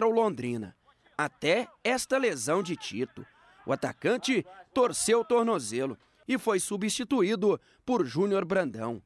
o Londrina. Até esta lesão de Tito. O atacante torceu o tornozelo e foi substituído por Júnior Brandão.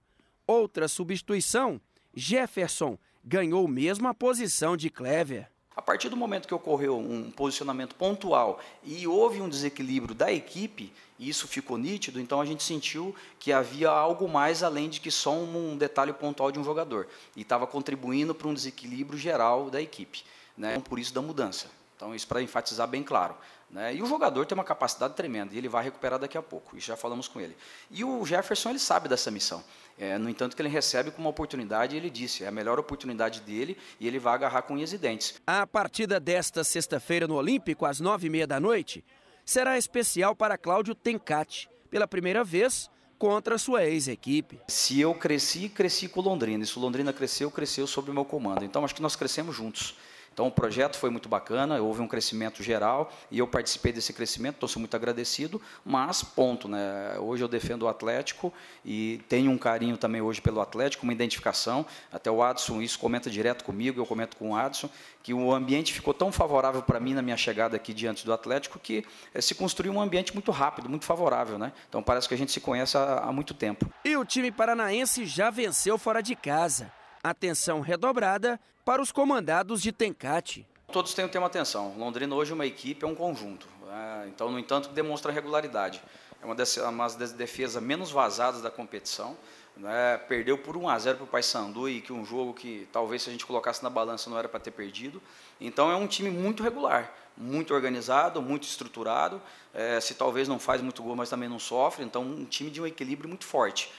Outra substituição, Jefferson ganhou mesmo a posição de Clever. A partir do momento que ocorreu um posicionamento pontual e houve um desequilíbrio da equipe, e isso ficou nítido, então a gente sentiu que havia algo mais além de que só um detalhe pontual de um jogador. E estava contribuindo para um desequilíbrio geral da equipe. Né? Por isso da mudança. Então, isso para enfatizar bem claro. Né? E o jogador tem uma capacidade tremenda, e ele vai recuperar daqui a pouco, isso já falamos com ele. E o Jefferson, ele sabe dessa missão. É, no entanto, que ele recebe como uma oportunidade, ele disse, é a melhor oportunidade dele, e ele vai agarrar com unhas e dentes. A partida desta sexta-feira no Olímpico, às nove e meia da noite, será especial para Cláudio Tencati, pela primeira vez contra sua ex-equipe. Se eu cresci, cresci com o Londrina, e se o Londrina cresceu, cresceu sob o meu comando. Então, acho que nós crescemos juntos. Então o projeto foi muito bacana, houve um crescimento geral e eu participei desse crescimento, estou muito agradecido, mas ponto, né? Hoje eu defendo o Atlético e tenho um carinho também hoje pelo Atlético, uma identificação. Até o Adson isso comenta direto comigo, eu comento com o Adson, que o ambiente ficou tão favorável para mim na minha chegada aqui diante do Atlético que eh, se construiu um ambiente muito rápido, muito favorável, né? Então parece que a gente se conhece há, há muito tempo. E o time paranaense já venceu fora de casa. Atenção redobrada para os comandados de Tencate. Todos têm o tema atenção. Londrina hoje é uma equipe, é um conjunto. É, então, no entanto, demonstra regularidade. É uma das, uma das defesas menos vazadas da competição. Né? Perdeu por 1 a 0 para o Paysandu e que um jogo que talvez se a gente colocasse na balança não era para ter perdido. Então é um time muito regular, muito organizado, muito estruturado. É, se talvez não faz muito gol, mas também não sofre. Então um time de um equilíbrio muito forte.